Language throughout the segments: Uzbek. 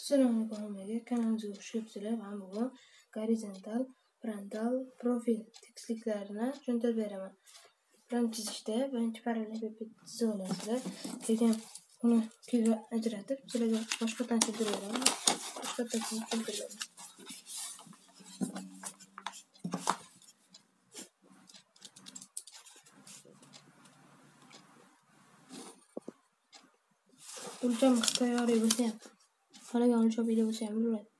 Assalomu alaykum hammaga. Kanalimizga xush kelibsizlar. Men bugun gorizontal, frontal, profil tekisliklarini tushuntirib beraman. Birinchi chizishda birinchi parallellepiped chizib olasizlar. Keyin uni ikkiga ajratib, sizlarga boshqatdan chizib beraman. Boshqatdan chizib tushuntirib beraman. o'lcham ixtiyoriy bo'lsa ham xohlagan o'lchamingda bo'lsa ham bo'laveradi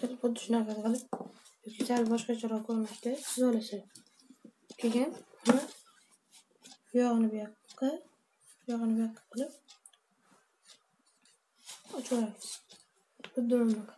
boshqa xuddi shunaqa qilib yoki sal boshqacharoq ko'rinishda sizolasiz keyin buni bu yog'ini bu yoqqa bu yog'ini bu yoqqa qilib ochib yuboramiz xuddi bunaqa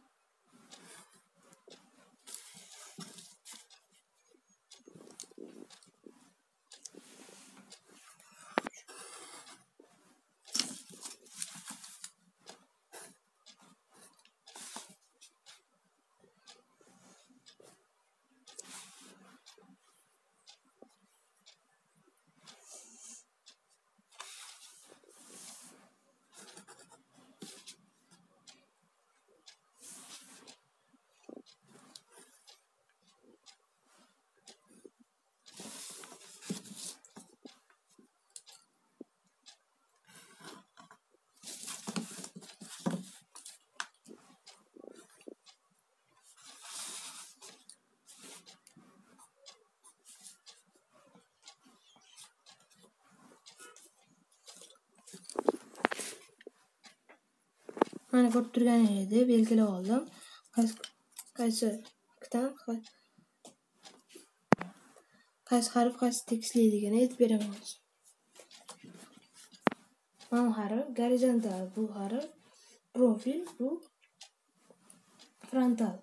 mana ko'rib turganingizdek belgilab oldim. Qaysi qaysi qaysi harf qaysi tekisliligini aytib beraman hozir mana bu harf gorizontal bu harf profil bu frontal.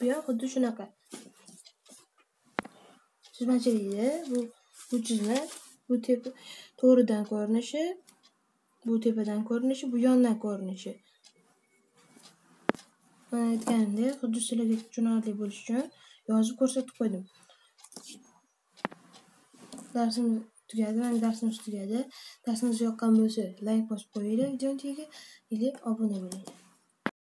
Bu ham xuddi shunaqa. Chizmachilikda bu bu chizma bu tep to'g'ridan ko'rinishi bu tepadan ko'rinishi bu yondan ko'rinishi mana aytganimdek xuddi sizlarga tushunarli bo'lishi uchun yozib ko'rsatib qo'ydim darsimiz tugadi mana darsimiz tugadi darsimiz yoqqan bo'lsa layk bosib qo'yinglar videoni tagiga или obuna bo'linglar